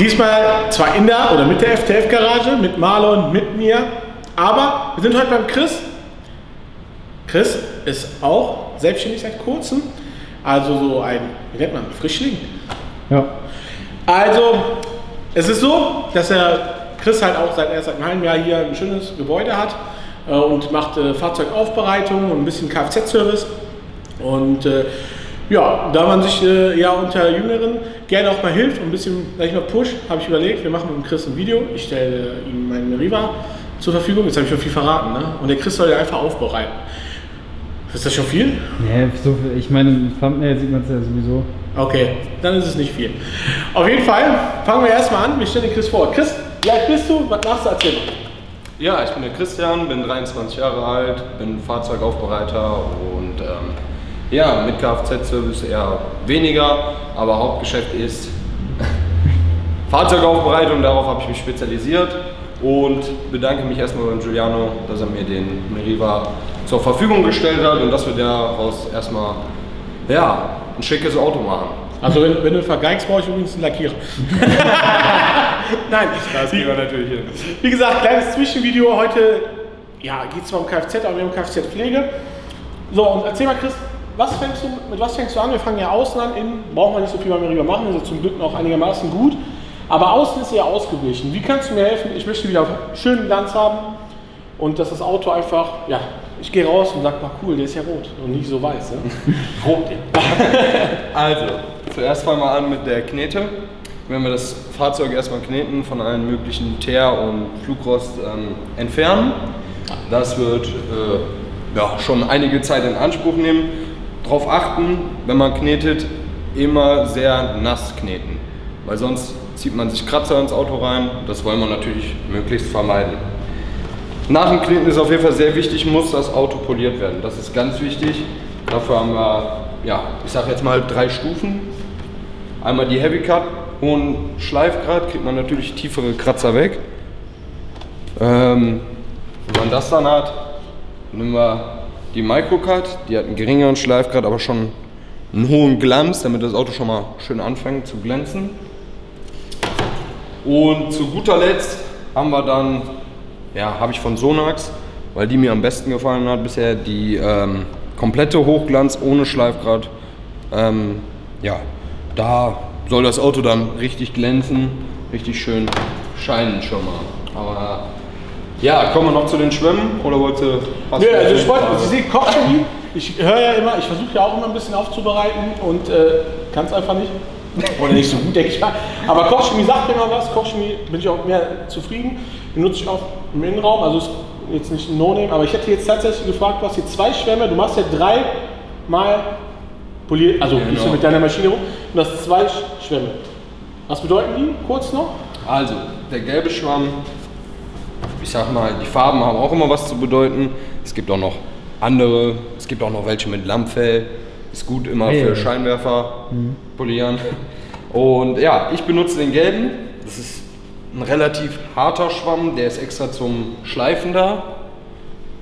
Diesmal zwar in der oder mit der FTF-Garage, mit Marlon, mit mir, aber wir sind heute beim Chris. Chris ist auch selbstständig seit kurzem, also so ein, wie nennt man, Frischling. Ja. Also, es ist so, dass er Chris halt auch seit erst seit einem halben Jahr hier ein schönes Gebäude hat äh, und macht äh, Fahrzeugaufbereitung und ein bisschen Kfz-Service. Und äh, ja, da man sich äh, ja unter Jüngeren gerne auch mal hilft und ein bisschen, sag ich mal, push, habe ich überlegt, wir machen mit dem Chris ein Video. Ich stelle ihm meinen Riva zur Verfügung. Jetzt habe ich schon viel verraten, ne? Und der Chris soll ja einfach aufbereiten. Ist das schon viel? Ja, so, viel- ich meine, im Thumbnail sieht man es ja sowieso. Okay, dann ist es nicht viel. Auf jeden Fall fangen wir erstmal an. Wir stellen den Chris vor. Chris, wie alt bist du? Was machst du? Erzähl mal. Ja, ich bin der Christian, bin 23 Jahre alt, bin Fahrzeugaufbereiter und ähm, ja, mit Kfz-Service eher weniger, aber Hauptgeschäft ist Fahrzeugaufbereitung, darauf habe ich mich spezialisiert und bedanke mich erstmal beim Giuliano, dass er mir den Meriva zur Verfügung gestellt hat und dass wir daraus erstmal ja, ein schickes Auto machen. Also wenn, wenn du vergeigst, brauche ich übrigens einen Lackierer. Nein, Das kriegen wir natürlich hin. wie gesagt, kleines Zwischenvideo. Heute ja, geht es zwar um Kfz, aber wir haben Kfz-Pflege. So, und erzähl mal, Chris, was fängst du, mit was fängst du an? Wir fangen ja außen an, innen brauchen wir nicht so viel beim Meriva machen, ist zum Glück noch einigermaßen gut. Aber außen ist eher ausgeglichen. Wie kannst du mir helfen? Ich möchte wieder schönen Glanz haben und dass das Auto einfach, ja, ich gehe raus und sag mal, cool, der ist ja rot und nicht so weiß. Ne? rot. Also, zuerst fangen wir an mit der Knete. Wenn wir das Fahrzeug erstmal kneten, von allen möglichen Teer- und Flugrost ähm, entfernen. Das wird äh, ja, schon einige Zeit in Anspruch nehmen. Darauf achten, wenn man knetet, immer sehr nass kneten. Weil sonst zieht man sich Kratzer ins Auto rein. Das wollen wir natürlich möglichst vermeiden. Nach dem Kneten ist auf jeden Fall sehr wichtig, muss das Auto poliert werden. Das ist ganz wichtig. Dafür haben wir, ja, ich sag jetzt mal drei Stufen. Einmal die Heavy Cut, hohen Schleifgrad, kriegt man natürlich tiefere Kratzer weg. Ähm, wenn man das dann hat, nehmen wir die Micro Cut, die hat einen geringeren Schleifgrad, aber schon einen hohen Glanz, damit das Auto schon mal schön anfängt zu glänzen. Und zu guter Letzt haben wir dann, ja, habe ich von Sonax, weil die mir am besten gefallen hat bisher, die ähm, komplette Hochglanz ohne Schleifgrad. Ähm, ja, da soll das Auto dann richtig glänzen, richtig schön scheinen schon mal. Aber ja, kommen wir noch zu den Schwimmen oder wollte Nö, du also ich wollte? Sie sehen Kochchemie. Ich höre ja immer, ich versuche ja auch immer ein bisschen aufzubereiten und äh, kann es einfach nicht. Oder nicht so gut, denke ich mal. Aber Kochchemie sagt mir mal was. Kochchemie bin ich auch mehr zufrieden. Benutze ich auch im Innenraum. Also ist jetzt nicht ein No-Name. Aber ich hätte jetzt tatsächlich gefragt, du hast hier zwei Schwämme. Du machst ja dreimal poliert, also Genau. gehst du mit deiner Maschine rum. Und du hast zwei Sch- Schwämme. Was bedeuten die? Kurz noch. Also, der gelbe Schwamm, ich sag mal, die Farben haben auch immer was zu bedeuten. Es gibt auch noch andere, es gibt auch noch welche mit Lammfell. Ist gut immer ja. für Scheinwerfer polieren. Und ja, ich benutze den gelben. Das ist ein relativ harter Schwamm, der ist extra zum Schleifen da.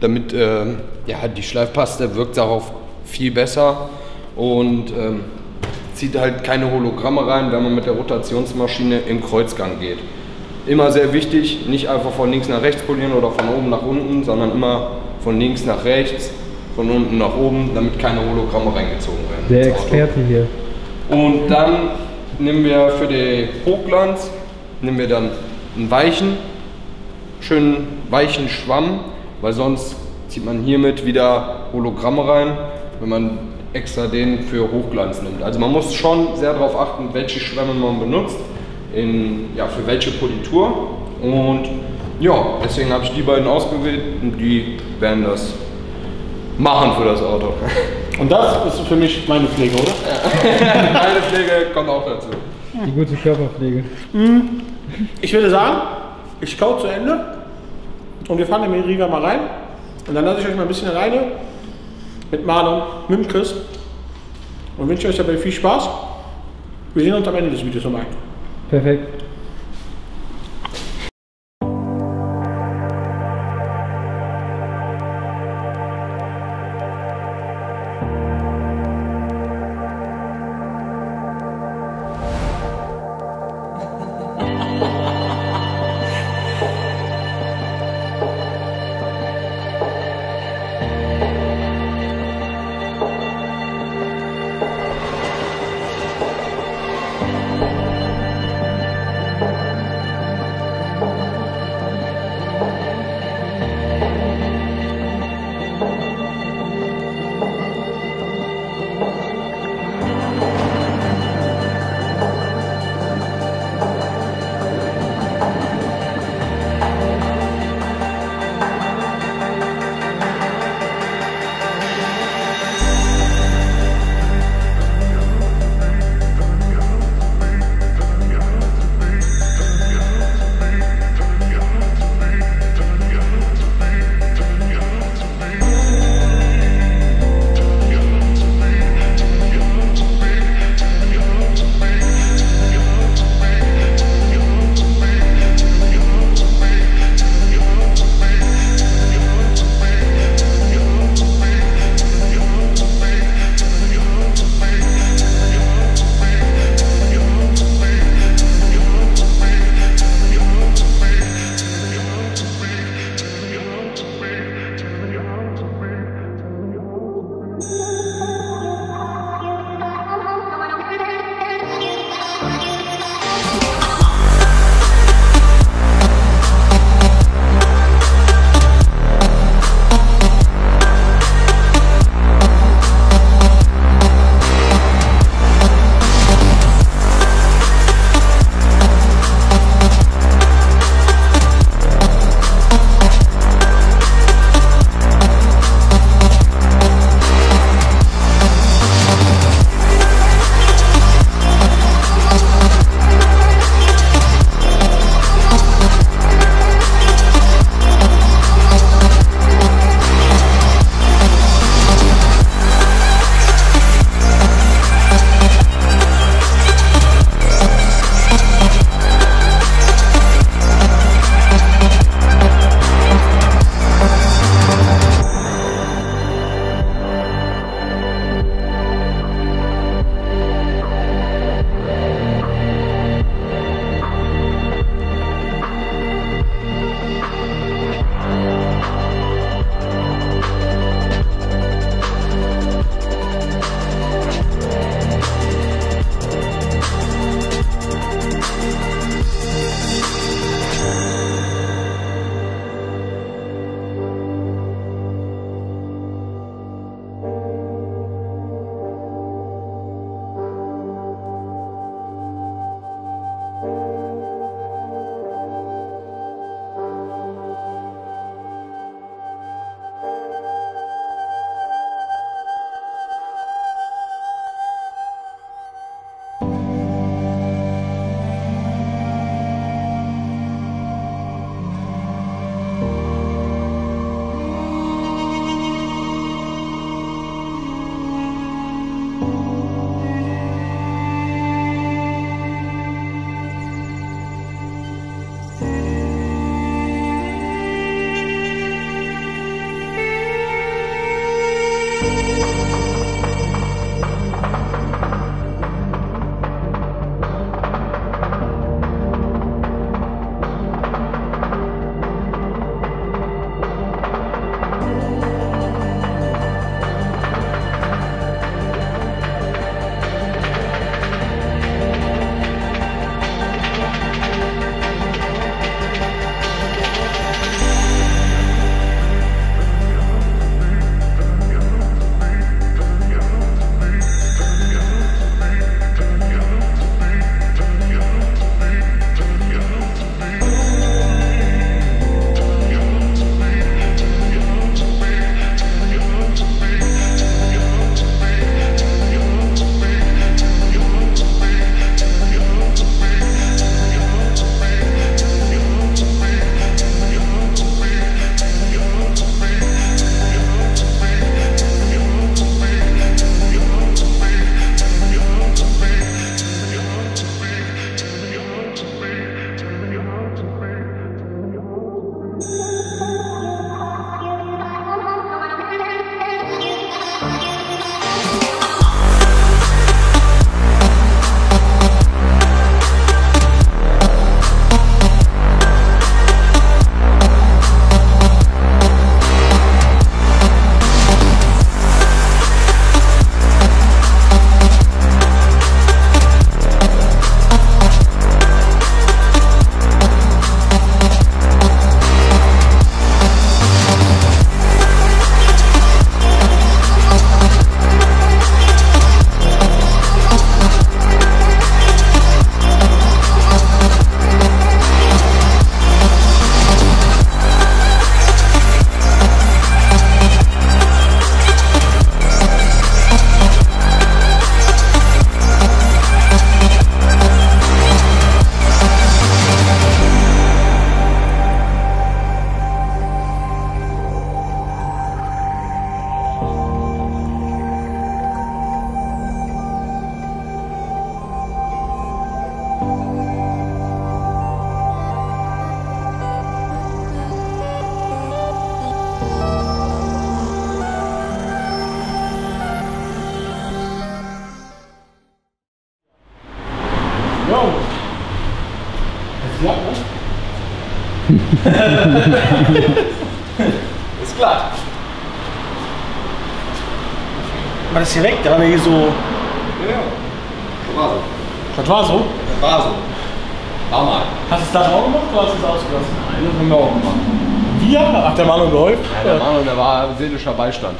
Damit ähm, ja, die Schleifpaste wirkt darauf viel besser und ähm, zieht halt keine Hologramme rein, wenn man mit der Rotationsmaschine im Kreuzgang geht. Immer sehr wichtig, nicht einfach von links nach rechts polieren oder von oben nach unten, sondern immer von links nach rechts, von unten nach oben, damit keine Hologramme reingezogen werden. Der. Experte hier. Und dann nehmen wir für den Hochglanz, nehmen wir dann einen weichen, schönen weichen Schwamm, weil sonst zieht man hiermit wieder Hologramme rein, wenn man extra den für Hochglanz nimmt. Also man muss schon sehr darauf achten, welche Schwämme man benutzt, in, ja, für welche Politur. Und ja, deswegen habe ich die beiden ausgewählt und die werden das machen für das Auto. Und das ist für mich meine Pflege, oder? Meine Pflege kommt auch dazu. Die gute Körperpflege. Ich würde sagen, ich kau zu Ende und wir fahren in den Riga mal rein. Und dann lasse ich euch mal ein bisschen alleine mit Marlon, mit dem Chris und wünsche euch dabei viel Spaß. Wir sehen uns am Ende des Videos nochmal. Perfect. Ist glatt. Man ist direkt gerade hier so. Ja. War so. Das war so. War so. War mal. Hast du es dann auch gemacht oder hast du es ausgelassen? Nein, das haben wir auch gemacht. Wir? Ach, der Manu geholfen? Ja, der Manu, der war seelischer Beistand.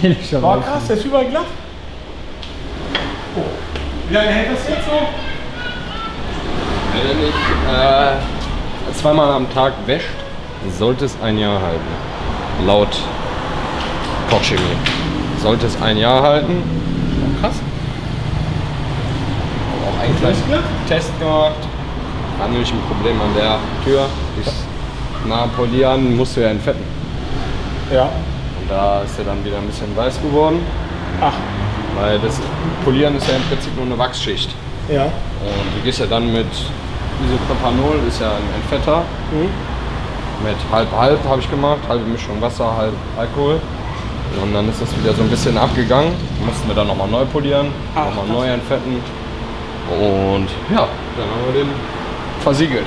Seelischer Beistand. krass, der ist überall glatt. Oh. Wie lange hält das jetzt so? Wenn er nicht äh, zweimal am Tag wäscht, sollte es ein Jahr halten. Laut Kochchemie. Sollte es ein Jahr halten. Krass. Auch einen kleinen? Test gemacht. War nämlich ein Problem an der Tür. Ich, dem Polieren musst du ja entfetten. Ja. Und da ist er dann wieder ein bisschen weiß geworden. Ach, Weil das Polieren ist ja im Prinzip nur eine Wachsschicht. ja. Und du gehst ja dann mit Isopropanol, ist ja ein Entfetter. Mhm. Mit halb-halb habe ich gemacht, halbe Mischung Wasser, halb Alkohol. Und dann ist das wieder so ein bisschen abgegangen. Mussten wir dann nochmal neu polieren, nochmal neu entfetten. Und ja, dann haben wir den versiegelt.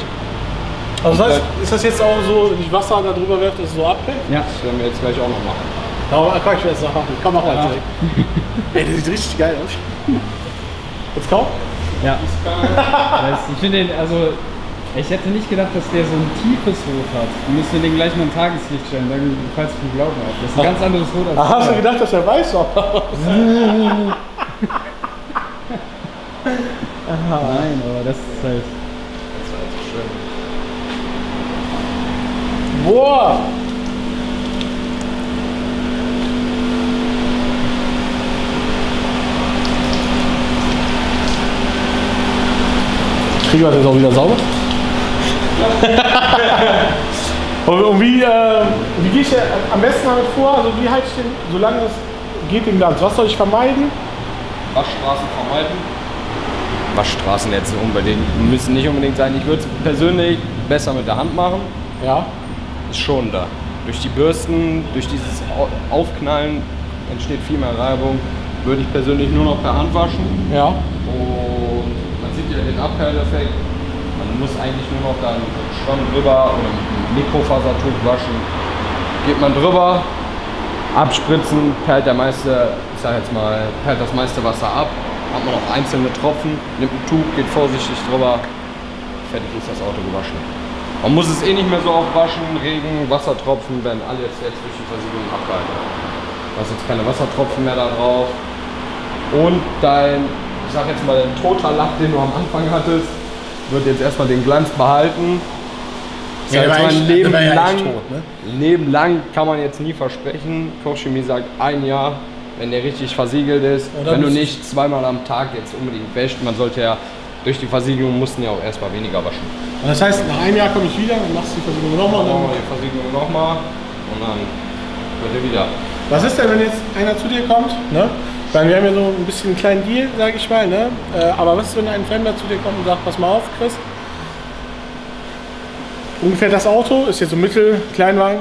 Also das heißt, ist das jetzt auch so, wenn ich Wasser da drüber werfe, dass es so abfällt? Ja. Das werden wir jetzt gleich auch noch machen. Aber kann ich mir jetzt noch machen. Komm, mal direkt. Ey, der sieht richtig geil aus. Jetzt kauf? Ja. Ich finde den, also ich hätte nicht gedacht, dass der so ein tiefes Rot hat. Wir müssen den gleich mal in Tageslicht stellen, dann falls ich nicht glauben habe. Das ist ein ganz anderes Rot als hast du gedacht, dass er weiß war? Nein, aber das ist halt. Das war jetzt schön. Boah! Kriegen wir das jetzt auch wieder sauber? und, und wie, äh, wie gehe ich denn am besten damit vor? Also wie halte ich den, solange es geht, den Glanz? Was soll ich vermeiden? Waschstraßen vermeiden. Waschstraßen jetzt unbedingt, müssen nicht unbedingt sein. Ich würde es persönlich besser mit der Hand machen. Ja. Ist schonender. Durch die Bürsten, durch dieses Au- Aufknallen entsteht viel mehr Reibung. Würde ich persönlich nur noch per Hand waschen. Ja. Und ja den Abperleffekt. Man muss eigentlich nur noch dann mit Schwamm drüber oder mit einem Mikrofasertuch waschen. Geht man drüber, abspritzen, perlt der meiste, ich sag jetzt mal, perlt das meiste Wasser ab. Hat man noch einzelne Tropfen, nimmt ein Tuch, geht vorsichtig drüber, fertig ist das Auto gewaschen. Man muss es eh nicht mehr so oft waschen, Regen, Wassertropfen werden alle jetzt, jetzt durch die Versiegelung abgehalten. Du hast jetzt keine Wassertropfen mehr da drauf. Und dein, ich sag jetzt mal, dein toter Lack, den du am Anfang hattest, wird jetzt erstmal den Glanz behalten. Ja, der war mal, echt- Leben war ja lang, tot, ne? Leben lang kann man jetzt nie versprechen. Kochchemie sagt ein Jahr, wenn der richtig versiegelt ist. Oder wenn du nicht zweimal am Tag jetzt unbedingt wäscht, man sollte ja durch die Versiegelung mussten ja auch erstmal weniger waschen. Und das heißt, nach einem Jahr komme ich wieder und machst die Versicherung nochmal. Dann machen Und wir die Versiegelung nochmal und dann wird er wieder. was ist denn, wenn jetzt einer zu dir kommt? Ne? Weil wir haben ja so ein bisschen einen kleinen Deal, sage ich mal. Ne? Äh, aber was ist, wenn ein Fremder zu dir kommt und sagt, pass mal auf, Chris. Ungefähr das Auto ist jetzt so Mittel, Kleinwagen.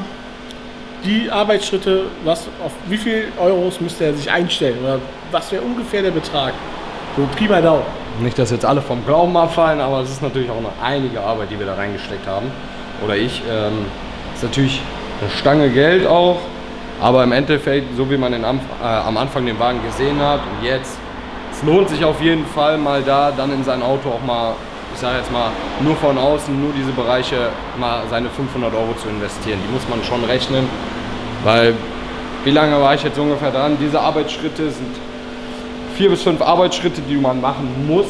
Die Arbeitsschritte, was, auf wie viel Euros müsste er sich einstellen? Oder was wäre ungefähr der Betrag? So mal Daumen. Nicht, dass jetzt alle vom Glauben abfallen, aber es ist natürlich auch eine einige Arbeit, die wir da reingesteckt haben. Oder ich. Ähm, ist natürlich eine Stange Geld auch, aber im Endeffekt, so wie man den, äh, am Anfang den Wagen gesehen hat und jetzt, es lohnt sich auf jeden Fall mal da, dann in sein Auto auch mal, ich sage jetzt mal, nur von außen, nur diese Bereiche mal seine 500 Euro zu investieren. Die muss man schon rechnen, weil wie lange war ich jetzt ungefähr dran? Diese Arbeitsschritte sind vier bis fünf Arbeitsschritte, die man machen muss.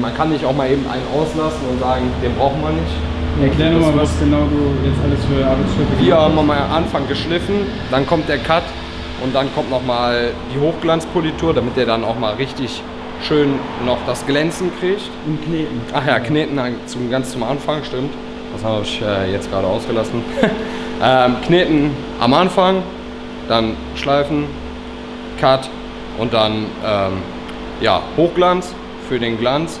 Man kann nicht auch mal eben einen auslassen und sagen, den brauchen wir nicht. Erklär nochmal, was genau du jetzt alles für Arbeitsschritte Wir gemacht haben am Anfang geschliffen, dann kommt der Cut und dann kommt nochmal die Hochglanzpolitur, damit der dann auch mal richtig schön noch das Glänzen kriegt. Und Kneten. Ach ja, Kneten zum, ganz zum Anfang, stimmt. Das habe ich äh, jetzt gerade ausgelassen. ähm, kneten am Anfang, dann schleifen, Cut und dann ähm, ja, Hochglanz für den Glanz.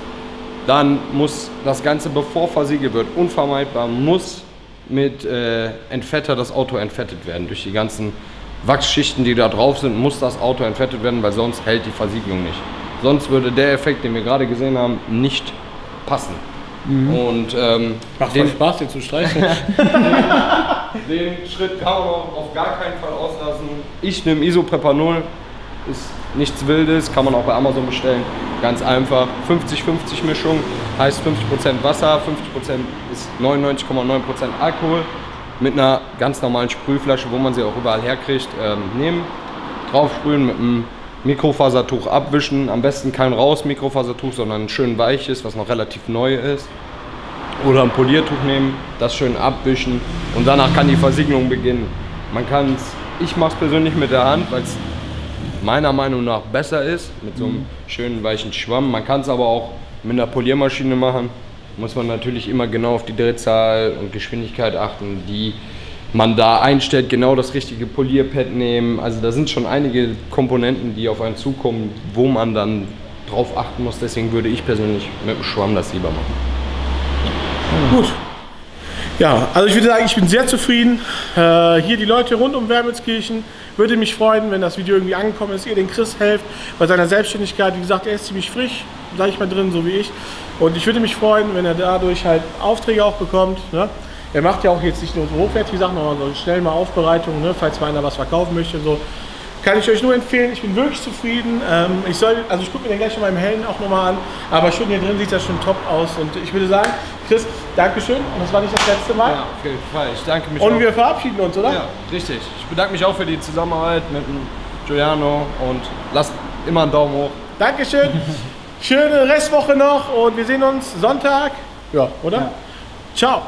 Dann muss das Ganze, bevor versiegelt wird, unvermeidbar, muss mit äh, Entfetter das Auto entfettet werden. Durch die ganzen Wachsschichten, die da drauf sind, muss das Auto entfettet werden, weil sonst hält die Versiegelung nicht. Sonst würde der Effekt, den wir gerade gesehen haben, nicht passen. Und ähm, Macht den, Spaß, dir zu streichen. den Schritt kann man auf gar keinen Fall auslassen. Ich nehme Isoprepanol, ist nichts Wildes, kann man auch bei Amazon bestellen. Ganz einfach. 50-50 Mischung heißt 50% Wasser, 50% ist 99,9% Alkohol. Mit einer ganz normalen Sprühflasche, wo man sie auch überall herkriegt, ähm, nehmen. Draufsprühen mit einem Mikrofasertuch abwischen. Am besten kein raus Mikrofasertuch, sondern ein schön weiches, was noch relativ neu ist oder ein Poliertuch nehmen, das schön abwischen und danach kann die Versiegelung beginnen. Man kann es, ich mache es persönlich mit der Hand, weil es meiner Meinung nach besser ist, mit so einem schönen weichen Schwamm. Man kann es aber auch mit einer Poliermaschine machen. Muss man natürlich immer genau auf die Drehzahl und Geschwindigkeit achten, die man da einstellt, genau das richtige Polierpad nehmen. Also da sind schon einige Komponenten, die auf einen zukommen, wo man dann drauf achten muss. Deswegen würde ich persönlich mit dem Schwamm das lieber machen. Gut. Ja, also ich würde sagen, ich bin sehr zufrieden. Äh, hier die Leute rund um Wermelskirchen. Würde mich freuen, wenn das Video irgendwie angekommen ist, ihr den Chris helft bei seiner Selbstständigkeit. Wie gesagt, er ist ziemlich frisch, sage ich mal drin, so wie ich. Und ich würde mich freuen, wenn er dadurch halt Aufträge auch bekommt. Ne? Er macht ja auch jetzt nicht nur so hochwertige Sachen, sondern so schnell mal Aufbereitungen, ne? falls mal einer was verkaufen möchte. So. Kann ich euch nur empfehlen, ich bin wirklich zufrieden. Ähm, ich soll, also ich gucke mir den gleich in meinem Hellen auch nochmal an, aber schon hier drin sieht das schon top aus. Und ich würde sagen, Chris, Dankeschön. Und das war nicht das letzte Mal. Ja, auf jeden Fall. Ich danke mich Und auch. wir verabschieden uns, oder? ja, richtig. Ich bedanke mich auch für die Zusammenarbeit mit dem Giuliano und lasst immer einen Daumen hoch. Dankeschön. Schöne Restwoche noch und wir sehen uns Sonntag. Ja, oder? Ciao.